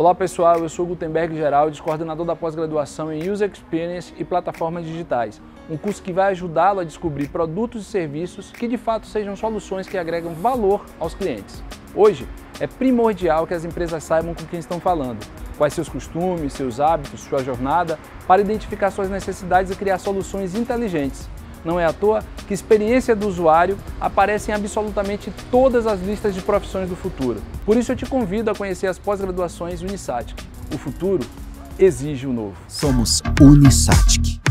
Olá pessoal, eu sou Gutenberg Geraldes, coordenador da pós-graduação em User Experience e Plataformas Digitais, um curso que vai ajudá-lo a descobrir produtos e serviços que de fato sejam soluções que agregam valor aos clientes. Hoje, é primordial que as empresas saibam com quem estão falando, quais seus costumes, seus hábitos, sua jornada, para identificar suas necessidades e criar soluções inteligentes não é à toa que experiência do usuário aparece em absolutamente todas as listas de profissões do futuro. Por isso eu te convido a conhecer as pós-graduações Unisatic. O futuro exige o novo. Somos Unisatic.